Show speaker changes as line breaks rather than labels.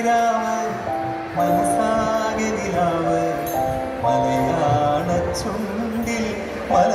രാവ് മനസാകെ നിലാവ് മലയാള ചുണ്ടിൽ മല